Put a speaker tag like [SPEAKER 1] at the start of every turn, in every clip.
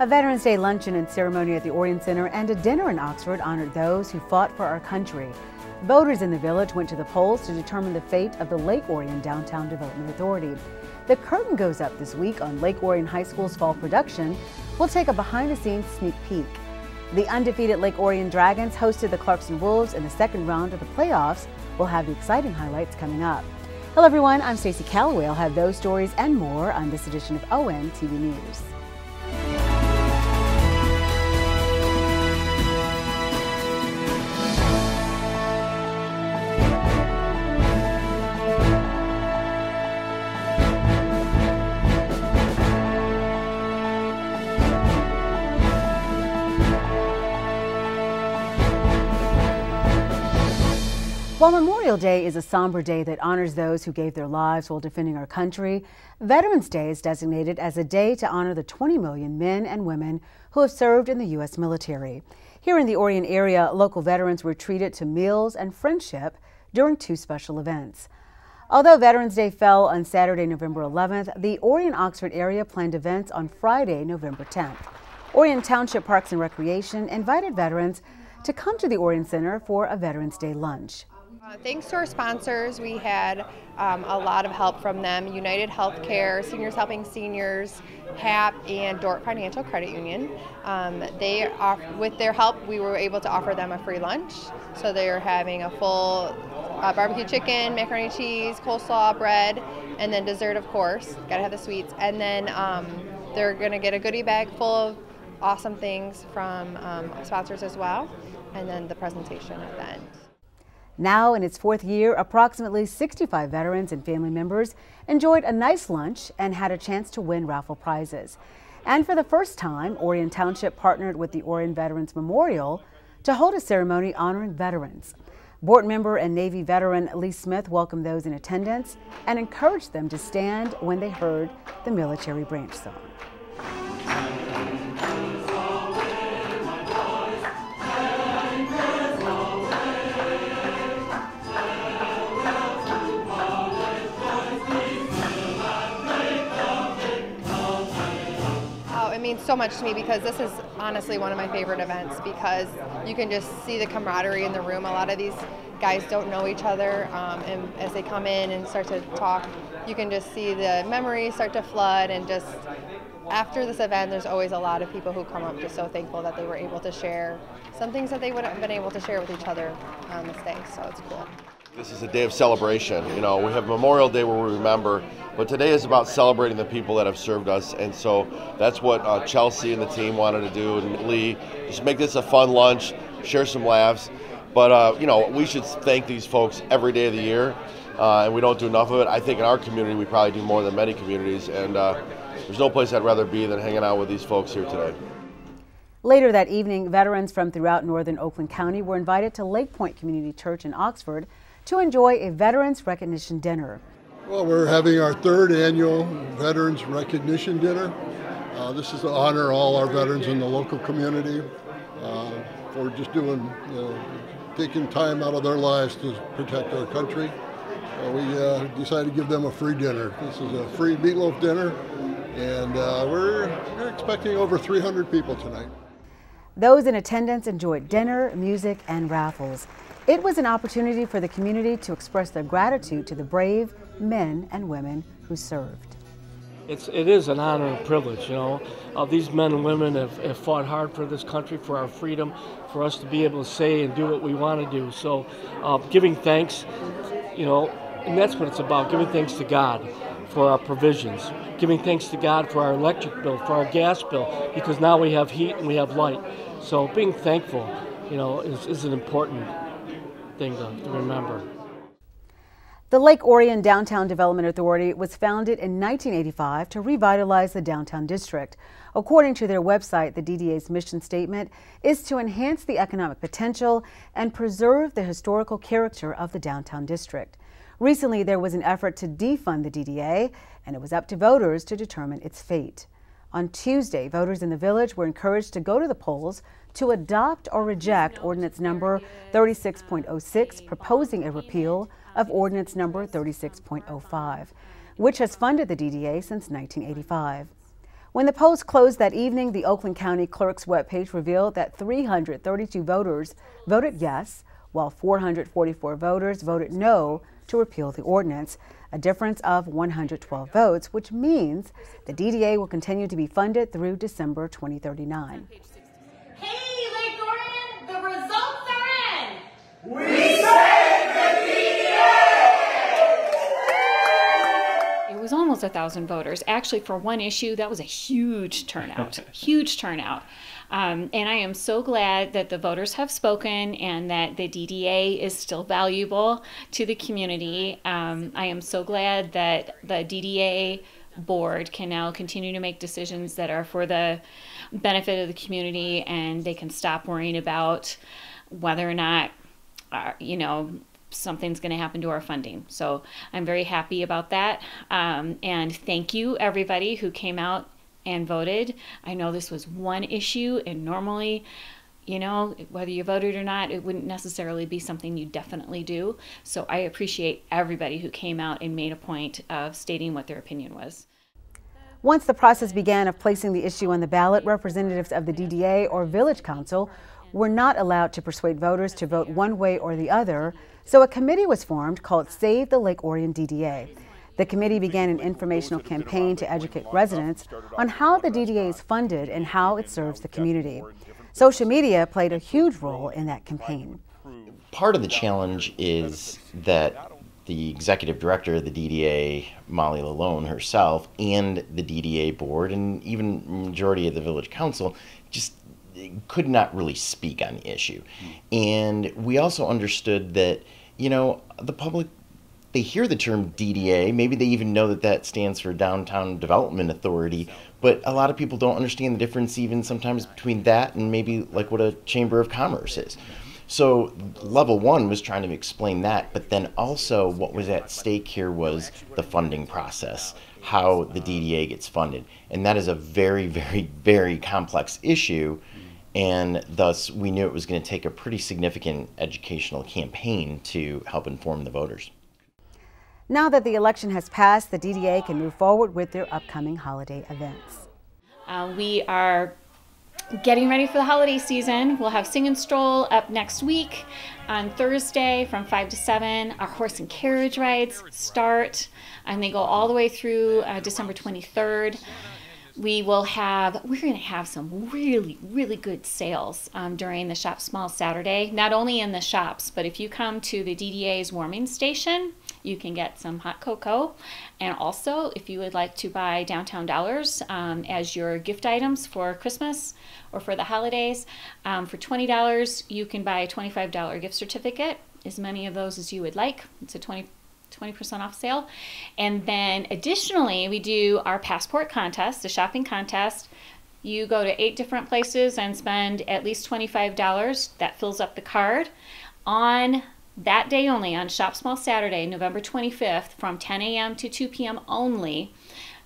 [SPEAKER 1] A Veterans Day luncheon and ceremony at the Orion Center and a dinner in Oxford honored those who fought for our country. Voters in the village went to the polls to determine the fate of the Lake Orion Downtown Development Authority. The curtain goes up this week on Lake Orion High School's fall production. We'll take a behind the scenes sneak peek. The undefeated Lake Orion Dragons hosted the Clarkston Wolves in the second round of the playoffs. We'll have the exciting highlights coming up. Hello, everyone. I'm Stacy Calloway. I'll have those stories and more on this edition of ON TV News. While Memorial Day is a somber day that honors those who gave their lives while defending our country, Veterans Day is designated as a day to honor the 20 million men and women who have served in the U.S. military. Here in the Orion area, local veterans were treated to meals and friendship during two special events. Although Veterans Day fell on Saturday, November 11th, the Orion Oxford area planned events on Friday, November 10th. Orion Township Parks and Recreation invited veterans to come to the Orion Center for a Veterans Day lunch.
[SPEAKER 2] Uh, thanks to our sponsors, we had um, a lot of help from them United Healthcare, Seniors Helping Seniors, HAP, and Dort Financial Credit Union. Um, they off, with their help, we were able to offer them a free lunch. So they're having a full uh, barbecue chicken, macaroni and cheese, coleslaw, bread, and then dessert, of course. Gotta have the sweets. And then um, they're gonna get a goodie bag full of awesome things from um, sponsors as well, and then the presentation at the end.
[SPEAKER 1] Now in its fourth year, approximately 65 veterans and family members enjoyed a nice lunch and had a chance to win raffle prizes. And for the first time, Orion Township partnered with the Orion Veterans Memorial to hold a ceremony honoring veterans. Board member and Navy veteran Lee Smith welcomed those in attendance and encouraged them to stand when they heard the military branch song.
[SPEAKER 2] Means so much to me because this is honestly one of my favorite events because you can just see the camaraderie in the room. A lot of these guys don't know each other, um, and as they come in and start to talk, you can just see the memories start to flood and just after this event, there's always a lot of people who come up just so thankful that they were able to share some things that they wouldn't have been able to share with each other on this day. So it's cool.
[SPEAKER 3] This is a day of celebration. You know, we have Memorial Day where we remember, but today is about celebrating the people that have served us. And so that's what uh, Chelsea and the team wanted to do, and Lee, just make this a fun lunch, share some laughs. But, uh, you know, we should thank these folks every day of the year, uh, and we don't do enough of it. I think in our community, we probably do more than many communities, and uh, there's no place I'd rather be than hanging out with these folks here today.
[SPEAKER 1] Later that evening, veterans from throughout northern Oakland County were invited to LakePoint Community Church in Oxford to enjoy a Veterans Recognition Dinner.
[SPEAKER 4] Well, we're having our third annual Veterans Recognition Dinner. Uh, this is to honor all our veterans in the local community uh, for just doing, you know, taking time out of their lives to protect our country. Uh, we uh, decided to give them a free dinner. This is a free meatloaf dinner, and uh, we're, we're expecting over 300 people tonight.
[SPEAKER 1] Those in attendance enjoyed dinner, music, and raffles. It was an opportunity for the community to express their gratitude to the brave men and women who served.
[SPEAKER 5] It's, it is an honor and privilege, you know. Uh, these men and women have, have fought hard for this country, for our freedom, for us to be able to say and do what we want to do. So, uh, giving thanks, you know, and that's what it's about giving thanks to God for our provisions, giving thanks to God for our electric bill, for our gas bill, because now we have heat and we have light. So, being thankful, you know, is, is an important thing to, remember.
[SPEAKER 1] The Lake Orion Downtown Development Authority was founded in 1985 to revitalize the downtown district. According to their website, the DDA's mission statement is to enhance the economic potential and preserve the historical character of the downtown district. Recently, there was an effort to defund the DDA, and it was up to voters to determine its fate. On Tuesday, voters in the village were encouraged to go to the polls to adopt or reject ordinance number 36.06 proposing a repeal of ordinance number 36.05, which has funded the DDA since 1985. When the polls closed that evening, the Oakland County Clerk's webpage revealed that 332 voters voted yes, while 444 voters voted no to repeal the ordinance, a difference of 112 votes, which means the DDA will continue to be funded through December 2039.
[SPEAKER 6] Hey, Lake Orion, the results are in!
[SPEAKER 7] We say the DDA!
[SPEAKER 8] It was almost a thousand voters. Actually, for one issue, that was a huge turnout. huge turnout. Um, and I am so glad that the voters have spoken and that the DDA is still valuable to the community. Um, I am so glad that the DDA board can now continue to make decisions that are for the benefit of the community and they can stop worrying about whether or not, uh, you know, something's going to happen to our funding. So I'm very happy about that. Um, and thank you, everybody who came out and voted. I know this was one issue, and normally, you know, whether you voted or not, it wouldn't necessarily be something you definitely do. So I appreciate everybody who came out and made a point of stating what their opinion was.
[SPEAKER 1] Once the process began of placing the issue on the ballot, representatives of the DDA or Village Council were not allowed to persuade voters to vote one way or the other, so a committee was formed called Save the Lake Orion DDA. The committee began an informational campaign to educate residents on how the DDA is funded and how it serves the community. Social media played a huge role in that campaign.
[SPEAKER 9] Part of the challenge is that the executive director of the DDA, Molly LaLonde herself, and the DDA board, and even majority of the village council, just could not really speak on the issue. And we also understood that, you know, the public they hear the term DDA, maybe they even know that that stands for Downtown Development Authority, but a lot of people don't understand the difference even sometimes between that and maybe like what a Chamber of Commerce is. So level one was trying to explain that, but then also what was at stake here was the funding process, how the DDA gets funded. And that is a very, very, very complex issue. And thus, we knew it was going to take a pretty significant educational campaign to help inform the voters.
[SPEAKER 1] Now that the election has passed, the DDA can move forward with their upcoming holiday events.
[SPEAKER 8] Uh, we are getting ready for the holiday season. We'll have Sing and Stroll up next week on Thursday from 5 to 7. Our horse and carriage rides start and they go all the way through uh, December 23rd we will have we're going to have some really really good sales um, during the shop small saturday not only in the shops but if you come to the dda's warming station you can get some hot cocoa. And also if you would like to buy downtown dollars um, as your gift items for christmas or for the holidays um, for $20 you can buy a $25 gift certificate as many of those as you would like. It's a 20 20% off sale. And then additionally, we do our passport contest, the shopping contest. You go to eight different places and spend at least $25. That fills up the card. On that day only, on Shop Small Saturday, November 25th, from 10 a.m. to 2 p.m. only,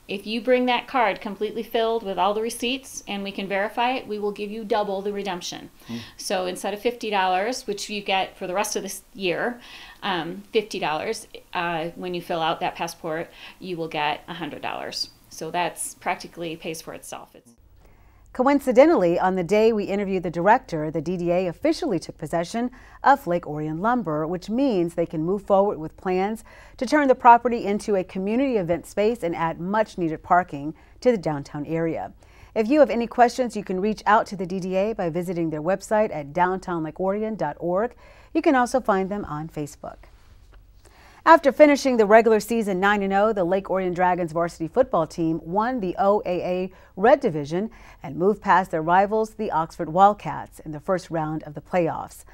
[SPEAKER 8] if you bring that card completely filled with all the receipts and we can verify it, we will give you double the redemption. Mm. So instead of $50, which you get for the rest of this year, um, $50, uh, when you fill out that passport, you will get $100. So that's practically pays for itself. It's
[SPEAKER 1] Coincidentally, on the day we interviewed the director, the DDA officially took possession of Lake Orion Lumber, which means they can move forward with plans to turn the property into a community event space and add much needed parking to the downtown area. If you have any questions, you can reach out to the DDA by visiting their website at downtownlakeorion.org. You can also find them on Facebook. After finishing the regular season 9-0, the Lake Orion Dragons varsity football team won the OAA Red Division and moved past their rivals, the Oxford Wildcats, in the first round of the playoffs.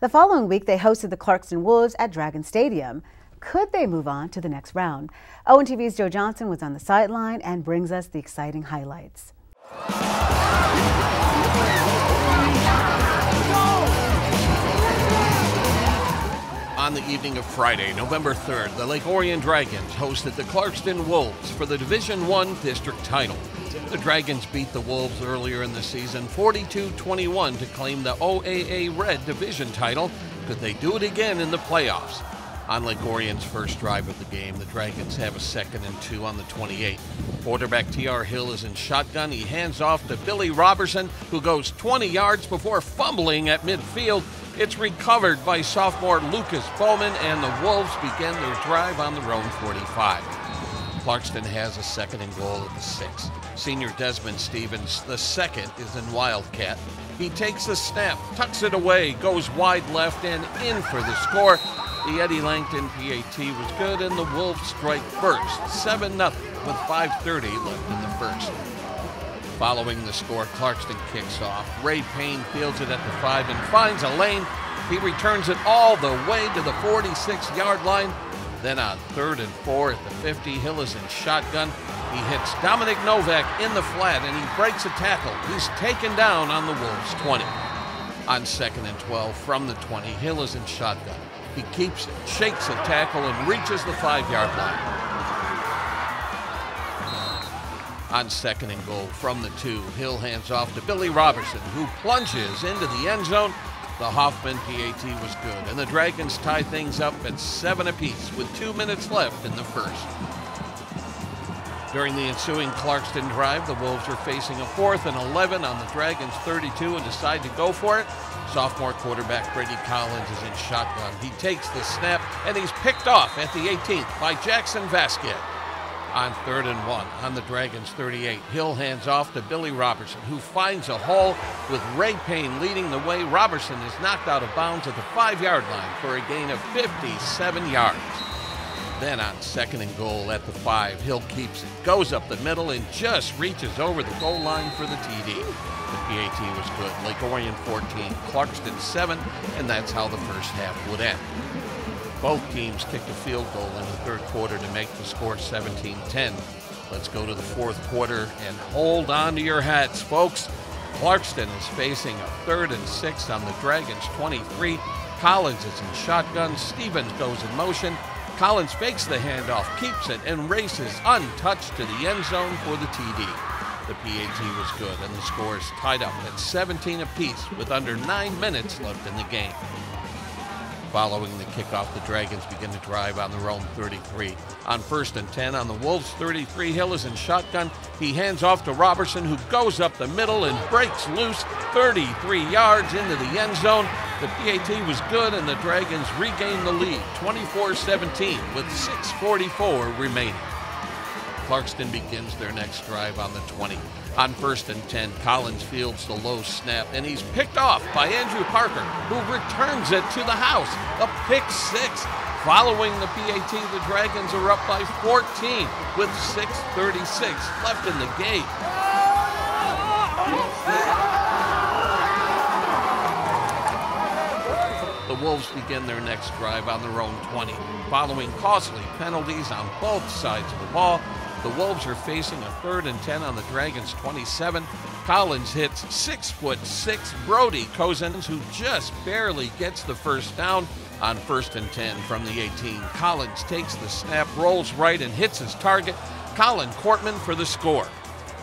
[SPEAKER 1] The following week, they hosted the Clarkston Wolves at Dragon Stadium. Could they move on to the next round? ONTV's Joe Johnson was on the sideline and brings us the exciting highlights.
[SPEAKER 10] On the evening of Friday, November 3rd, the Lake Orion Dragons hosted the Clarkston Wolves for the Division One district title. The Dragons beat the Wolves earlier in the season 42-21 to claim the OAA Red Division title. Could they do it again in the playoffs? On Lake Orion's first drive of the game, the Dragons have a second and two on the 28. Quarterback T.R. Hill is in shotgun. He hands off to Billy Robertson, who goes 20 yards before fumbling at midfield. It's recovered by sophomore Lucas Bowman, and the Wolves begin their drive on their own 45. Clarkston has a second and goal at the six. Senior Desmond Stevens, the second, is in Wildcat. He takes the snap, tucks it away, goes wide left and in for the score. The Eddie Langton PAT was good, and the Wolves strike first, 7 0 with 5.30 left in the first. Following the score, Clarkston kicks off. Ray Payne fields it at the five and finds a lane. He returns it all the way to the 46 yard line. Then on third and four at the 50, Hill is in shotgun. He hits Dominic Novak in the flat and he breaks a tackle. He's taken down on the Wolves 20. On second and 12 from the 20, Hill is in shotgun. He keeps it, shakes a tackle, and reaches the five yard line. On second and goal from the two, Hill hands off to Billy Robertson, who plunges into the end zone. The Hoffman PAT was good, and the Dragons tie things up at seven apiece with two minutes left in the first. During the ensuing Clarkston drive, the Wolves are facing a fourth and 11 on the Dragons 32 and decide to go for it. Sophomore quarterback Brady Collins is in shotgun. He takes the snap and he's picked off at the 18th by Jackson Vasquez on third and one on the Dragons 38. Hill hands off to Billy Robertson, who finds a hole with Ray Payne leading the way. Robertson is knocked out of bounds at the five yard line for a gain of 57 yards. Then on second and goal at the five, Hill keeps it, goes up the middle, and just reaches over the goal line for the TD. The PAT was good. Lake Orion 14, Clarkston 7, and that's how the first half would end. Both teams kicked a field goal in the third quarter to make the score 17 10. Let's go to the fourth quarter and hold on to your hats, folks. Clarkston is facing a third and six on the Dragons 23. Collins is in shotgun. Stevens goes in motion. Collins fakes the handoff, keeps it, and races untouched to the end zone for the TD. The PAT was good, and the score is tied up at 17 apiece with under nine minutes left in the game. Following the kickoff, the Dragons begin to drive on their own 33. On first and 10 on the Wolves 33, Hill is in shotgun. He hands off to Robertson, who goes up the middle and breaks loose 33 yards into the end zone. The PAT was good, and the Dragons regain the lead 24 17 with 6.44 remaining. Clarkston begins their next drive on the 20. On first and 10, Collins fields the low snap, and he's picked off by Andrew Parker, who returns it to the house. A pick six. Following the PAT, the Dragons are up by 14 with 6.36 left in the game. The Wolves begin their next drive on their own 20. Following costly penalties on both sides of the ball, the Wolves are facing a third and 10 on the Dragons 27. Collins hits six foot six Brody Cozens, who just barely gets the first down on first and 10 from the 18. Collins takes the snap, rolls right, and hits his target. Colin Cortman for the score.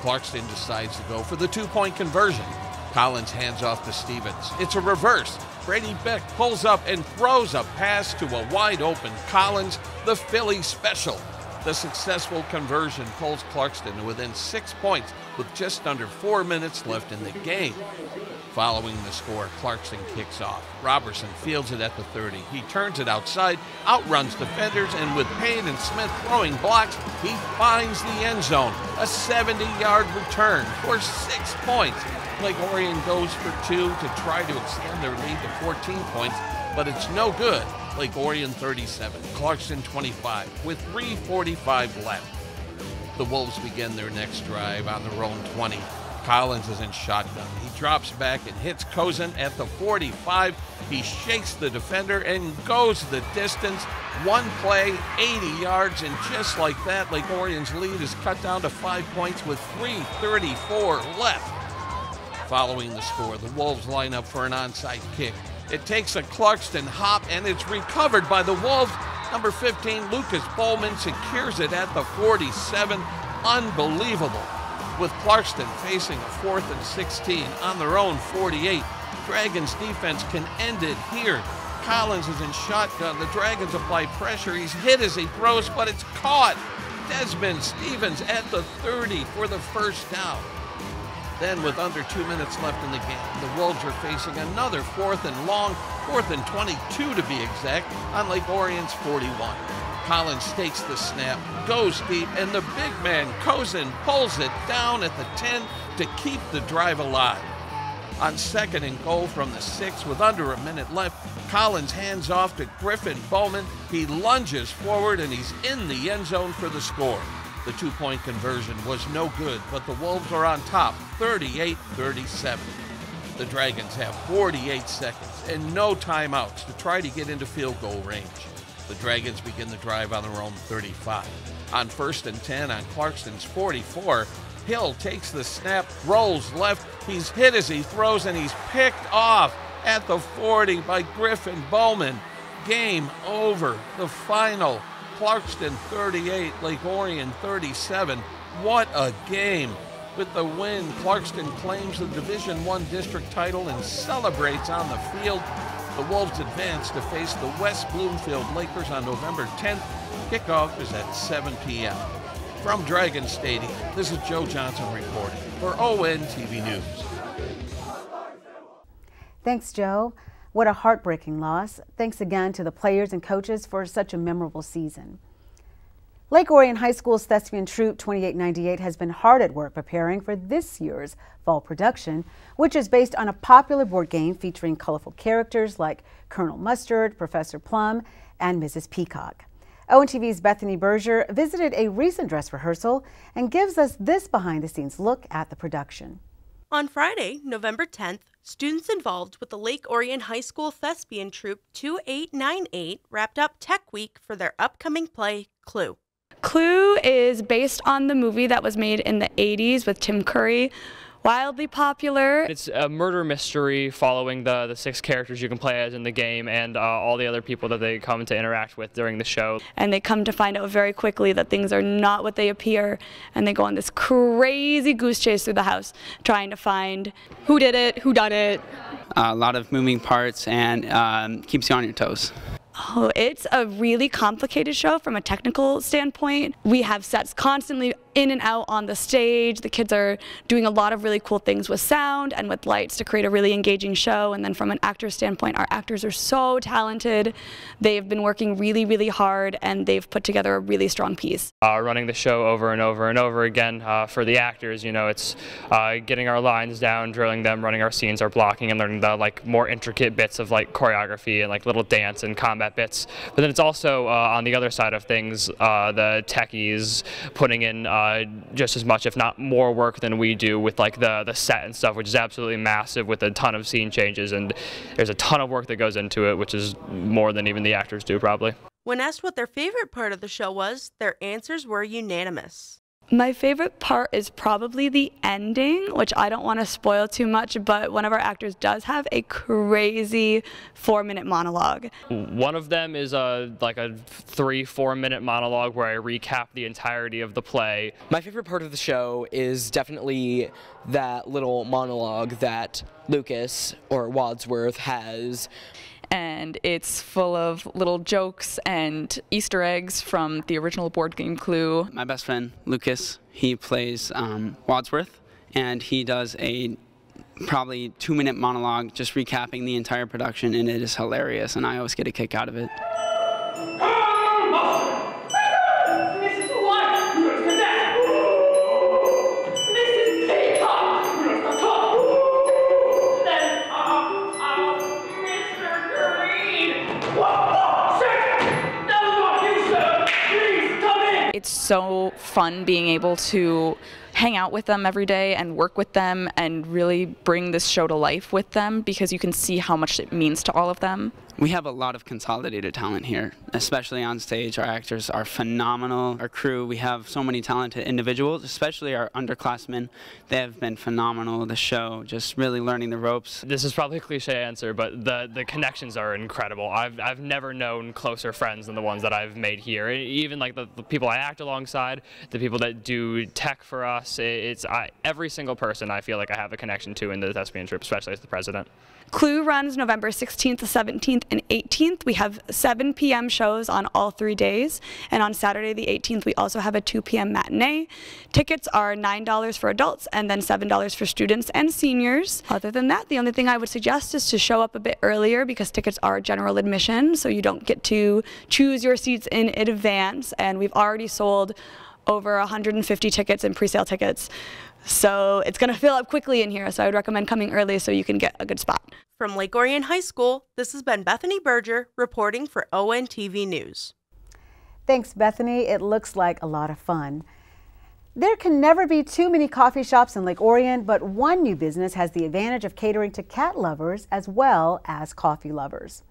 [SPEAKER 10] Clarkston decides to go for the two point conversion. Collins hands off to Stevens. It's a reverse. Brady Beck pulls up and throws a pass to a wide open Collins, the Philly special. The successful conversion pulls Clarkston within six points with just under four minutes left in the game. Following the score, Clarkston kicks off. Robertson fields it at the 30. He turns it outside, outruns defenders, and with Payne and Smith throwing blocks, he finds the end zone. A 70 yard return for six points. Lake Orion goes for two to try to extend their lead to 14 points, but it's no good. Lake Orion 37, Clarkston 25, with 3.45 left. The Wolves begin their next drive on their own 20. Collins is in shotgun. He drops back and hits Cozen at the 45. He shakes the defender and goes the distance. One play, 80 yards, and just like that, Lake Orion's lead is cut down to five points with 3.34 left. Following the score, the Wolves line up for an onside kick. It takes a Clarkston hop and it's recovered by the Wolves. Number 15, Lucas Bowman secures it at the 47. Unbelievable. With Clarkston facing a fourth and 16 on their own 48, Dragons defense can end it here. Collins is in shotgun. The Dragons apply pressure. He's hit as he throws, but it's caught. Desmond Stevens at the 30 for the first down. Then, with under two minutes left in the game, the Wolves are facing another fourth and long, fourth and 22 to be exact, on Lake Orion's 41. Collins takes the snap, goes deep, and the big man, Kozin, pulls it down at the 10 to keep the drive alive. On second and goal from the six with under a minute left, Collins hands off to Griffin Bowman. He lunges forward and he's in the end zone for the score. The two point conversion was no good, but the Wolves are on top 38 37. The Dragons have 48 seconds and no timeouts to try to get into field goal range. The Dragons begin the drive on their own 35. On first and 10 on Clarkston's 44, Hill takes the snap, rolls left. He's hit as he throws, and he's picked off at the 40 by Griffin Bowman. Game over. The final Clarkston 38, Lake Orion 37. What a game! With the win, Clarkston claims the Division One district title and celebrates on the field. The Wolves advance to face the West Bloomfield Lakers on November 10th. Kickoff is at 7 p.m. From Dragon Stadium, this is Joe Johnson reporting for ON TV News.
[SPEAKER 1] Thanks, Joe. What a heartbreaking loss. Thanks again to the players and coaches for such a memorable season. Lake Orion High School's Thespian Troupe 2898 has been hard at work preparing for this year's fall production, which is based on a popular board game featuring colorful characters like Colonel Mustard, Professor Plum, and Mrs. Peacock. ONTV's Bethany Berger visited a recent dress rehearsal and gives us this behind the scenes look at the production.
[SPEAKER 11] On Friday, November 10th, students involved with the Lake Orion High School Thespian Troupe 2898 wrapped up Tech Week for their upcoming play, Clue.
[SPEAKER 12] Clue is based on the movie that was made in the 80s with Tim Curry. Wildly popular.
[SPEAKER 13] It's a murder mystery following the, the six characters you can play as in the game and uh, all the other people that they come to interact with during the show.
[SPEAKER 12] And they come to find out very quickly that things are not what they appear, and they go on this crazy goose chase through the house trying to find who did it, who done it.
[SPEAKER 14] a lot of moving parts and um, keeps you on your toes.
[SPEAKER 12] Oh, it's a really complicated show from a technical standpoint. We have sets constantly in and out on the stage. The kids are doing a lot of really cool things with sound and with lights to create a really engaging show. And then from an actor standpoint, our actors are so talented. They've been working really, really hard and they've put together a really strong piece.
[SPEAKER 13] Uh, running the show over and over and over again uh, for the actors, you know, it's uh, getting our lines down, drilling them, running our scenes, our blocking, and learning the like more intricate bits of like choreography and like little dance and combat bits. But then it's also uh, on the other side of things, uh, the techies putting in uh, just as much, if not more, work than we do with like the the set and stuff, which is absolutely massive with a ton of scene changes and there's a ton of work that goes into it, which is more than even the actors do probably.
[SPEAKER 11] When asked what their favorite part of the show was, their answers were unanimous.
[SPEAKER 12] My favorite part is probably the ending, which I don't want to spoil too much, but one of our actors does have a crazy four minute monologue.
[SPEAKER 13] One of them is a like a three four minute monologue where I recap the entirety of the play.
[SPEAKER 15] My favorite part of the show is definitely that little monologue that Lucas or Wadsworth has
[SPEAKER 16] and it's full of little jokes and Easter eggs from the original board game Clue.
[SPEAKER 14] My best friend, Lucas, he plays um, Wadsworth, and he does a probably two minute monologue just recapping the entire production, and it is hilarious, and I always get a kick out of it.
[SPEAKER 16] So fun being able to hang out with them every day and work with them and really bring this show to life with them because you can see how much it means to all of them.
[SPEAKER 14] We have a lot of consolidated talent here, especially on stage. Our actors are phenomenal. Our crew, we have so many talented individuals, especially our underclassmen. They have been phenomenal. The show, just really learning the ropes.
[SPEAKER 13] This is probably a cliche answer, but the, the connections are incredible. I've, I've never known closer friends than the ones that I've made here. Even like the, the people I act alongside, the people that do tech for us, it's I, every single person I feel like I have a connection to in the thespian troupe, especially as the president.
[SPEAKER 12] Clue runs November 16th to 17th and 18th. We have 7 p.m. shows on all three days. And on Saturday, the 18th, we also have a 2 p.m. matinee. Tickets are $9 for adults and then $7 for students and seniors. Other than that, the only thing I would suggest is to show up a bit earlier because tickets are general admission, so you don't get to choose your seats in advance. And we've already sold over 150 tickets and pre-sale tickets. So it's going to fill up quickly in here, so I would recommend coming early so you can get a good spot.
[SPEAKER 11] From Lake Orion High School, this has been Bethany Berger reporting for ONTV News.
[SPEAKER 1] Thanks, Bethany. It looks like a lot of fun. There can never be too many coffee shops in Lake Orion, but one new business has the advantage of catering to cat lovers as well as coffee lovers.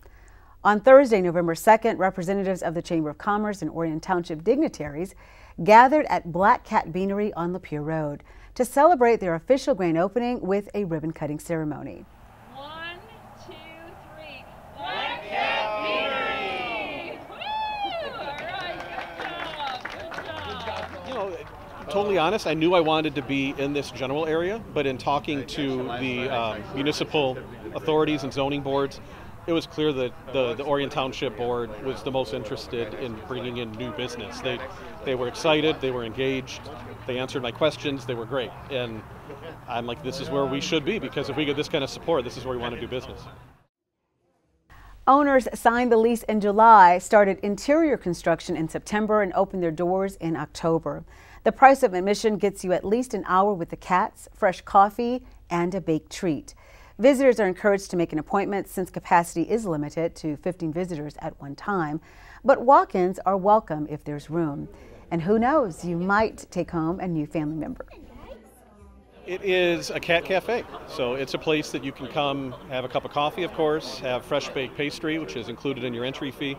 [SPEAKER 1] On Thursday, November 2nd, representatives of the Chamber of Commerce and Orion Township dignitaries gathered at Black Cat Beanery on Lapeer Road to celebrate their official grand opening with a ribbon cutting ceremony.
[SPEAKER 6] One, two, three. Black Cat Beanery! Woo! All right, good job, good job.
[SPEAKER 17] You know, totally honest, I knew I wanted to be in this general area, but in talking to the um, municipal authorities and zoning boards, it was clear that the, the Orion Township Board was the most interested in bringing in new business. They, they were excited, they were engaged, they answered my questions, they were great. And I'm like, this is where we should be because if we get this kind of support, this is where we want to do business.
[SPEAKER 1] Owners signed the lease in July, started interior construction in September, and opened their doors in October. The price of admission gets you at least an hour with the cats, fresh coffee, and a baked treat. Visitors are encouraged to make an appointment since capacity is limited to 15 visitors at one time, but walk-ins are welcome if there's room. And who knows, you might take home a new family member.
[SPEAKER 17] It is a cat cafe, so it's a place that you can come have a cup of coffee, of course, have fresh baked pastry, which is included in your entry fee,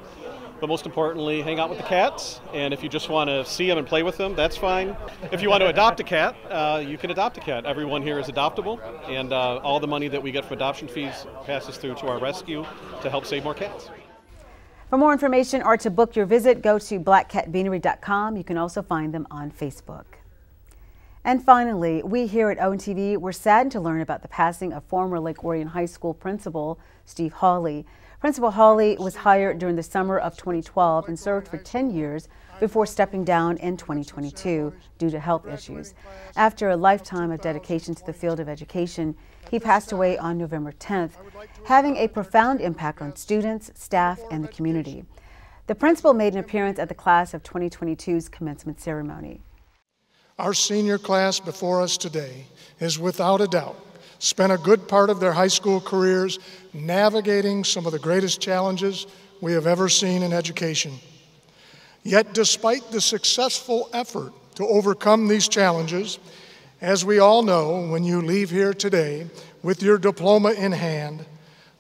[SPEAKER 17] but most importantly, hang out with the cats. And if you just want to see them and play with them, that's fine. If you want to adopt a cat, uh, you can adopt a cat. Everyone here is adoptable, and uh, all the money that we get from adoption fees passes through to our rescue to help save more cats.
[SPEAKER 1] For more information or to book your visit, go to blackcatbeanery.com. You can also find them on Facebook. And finally, we here at ONTV were saddened to learn about the passing of former Lake Orion High School principal Steve Hawley. Principal Hawley was hired during the summer of 2012 and served for 10 years before stepping down in 2022 due to health issues. After a lifetime of dedication to the field of education, he passed away on November 10th, having a profound impact on students, staff, and the community. The principal made an appearance at the class of 2022's commencement ceremony.
[SPEAKER 18] Our senior class before us today is without a doubt spent a good part of their high school careers navigating some of the greatest challenges we have ever seen in education. Yet, despite the successful effort to overcome these challenges, as we all know, when you leave here today with your diploma in hand,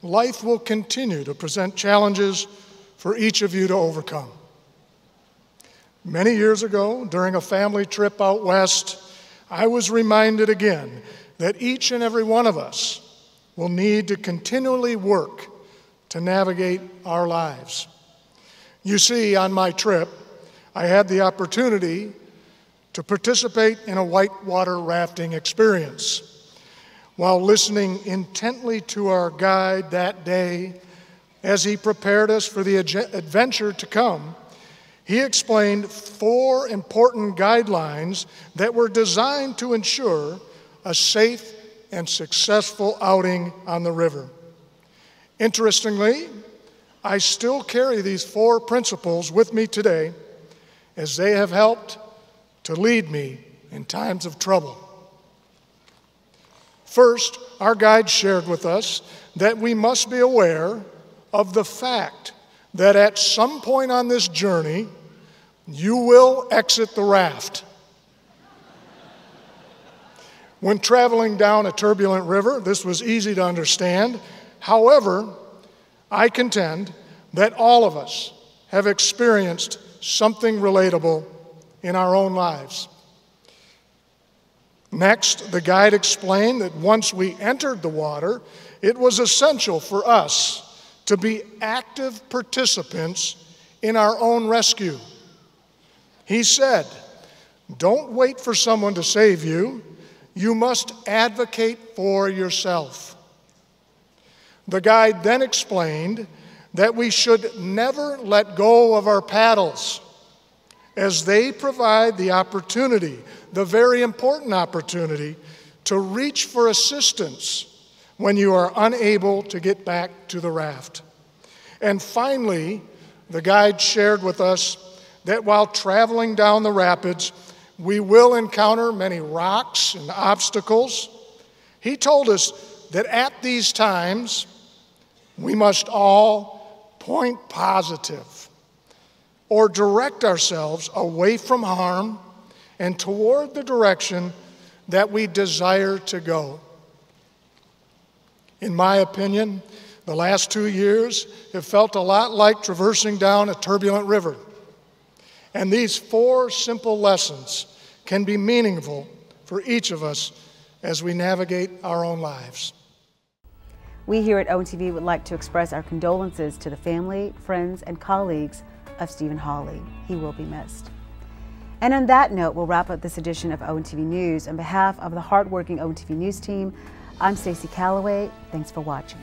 [SPEAKER 18] life will continue to present challenges for each of you to overcome. Many years ago, during a family trip out west, I was reminded again that each and every one of us will need to continually work to navigate our lives. You see, on my trip, I had the opportunity to participate in a whitewater rafting experience. While listening intently to our guide that day as he prepared us for the adventure to come, he explained four important guidelines that were designed to ensure a safe and successful outing on the river. Interestingly, I still carry these four principles with me today as they have helped to lead me in times of trouble. First, our guide shared with us that we must be aware of the fact that at some point on this journey, you will exit the raft. When traveling down a turbulent river, this was easy to understand. However, I contend that all of us have experienced something relatable in our own lives. Next, the guide explained that once we entered the water, it was essential for us to be active participants in our own rescue. He said, Don't wait for someone to save you, you must advocate for yourself. The guide then explained that we should never let go of our paddles as they provide the opportunity, the very important opportunity, to reach for assistance when you are unable to get back to the raft. And finally, the guide shared with us that while traveling down the rapids, we will encounter many rocks and obstacles. He told us that at these times, we must all point positive or direct ourselves away from harm and toward the direction that we desire to go. In my opinion, the last two years have felt a lot like traversing down a turbulent river. And these four simple lessons can be meaningful for each of us as we navigate our own lives.
[SPEAKER 1] We here at ONTV would like to express our condolences to the family, friends, and colleagues of Stephen Hawley. He will be missed. And on that note, we'll wrap up this edition of ONTV News. On behalf of the hardworking ONTV News team, I'm Stacy Calloway. Thanks for watching.